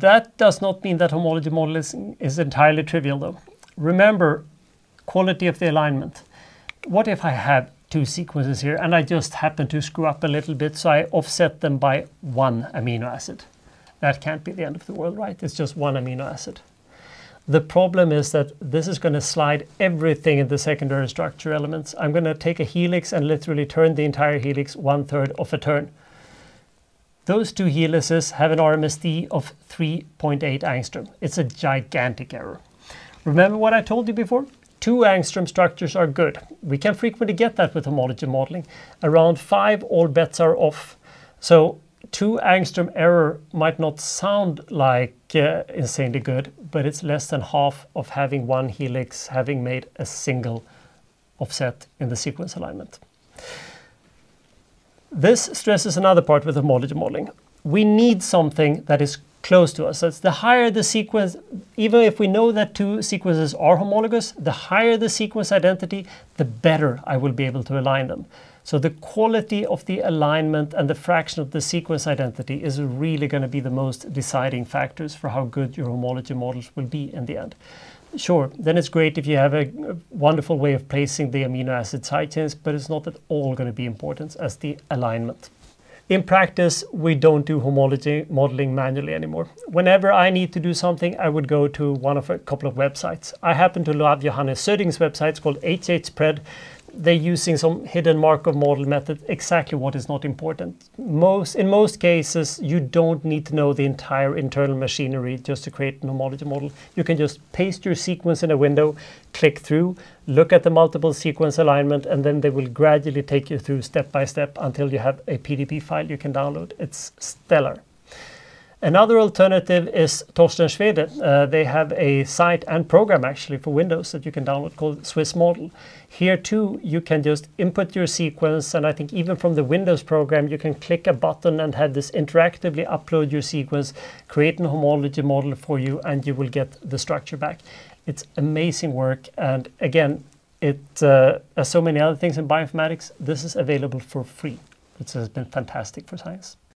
That does not mean that homology modeling is entirely trivial though. Remember, quality of the alignment. What if I have two sequences here and I just happen to screw up a little bit so I offset them by one amino acid? That can't be the end of the world, right? It's just one amino acid. The problem is that this is going to slide everything in the secondary structure elements. I'm going to take a helix and literally turn the entire helix one third of a turn. Those two helices have an RMSD of 3.8 angstrom. It's a gigantic error. Remember what I told you before? Two angstrom structures are good. We can frequently get that with homology modeling. Around five, all bets are off. So two angstrom error might not sound like uh, insanely good, but it's less than half of having one helix having made a single offset in the sequence alignment. This stresses another part with homology modeling. We need something that is close to us. So it's the higher the sequence, even if we know that two sequences are homologous, the higher the sequence identity, the better I will be able to align them. So the quality of the alignment and the fraction of the sequence identity is really going to be the most deciding factors for how good your homology models will be in the end. Sure, then it's great if you have a, wonderful way of placing the amino acid side chains, but it's not at all going to be important as the alignment. In practice, we don't do homology modeling manually anymore. Whenever I need to do something, I would go to one of a couple of websites. I happen to love Johannes Söding's website, it's called HHpred they're using some hidden Markov model method, exactly what is not important. Most, in most cases, you don't need to know the entire internal machinery just to create an homology model. You can just paste your sequence in a window, click through, look at the multiple sequence alignment, and then they will gradually take you through step by step until you have a PDB file you can download. It's stellar. Another alternative is Torsten Schwede. Uh, they have a site and program actually for Windows that you can download called Swiss Model. Here too, you can just input your sequence, and I think even from the Windows program, you can click a button and have this interactively upload your sequence, create an homology model for you, and you will get the structure back. It's amazing work, and again, it uh, as so many other things in bioinformatics, this is available for free, which has been fantastic for science.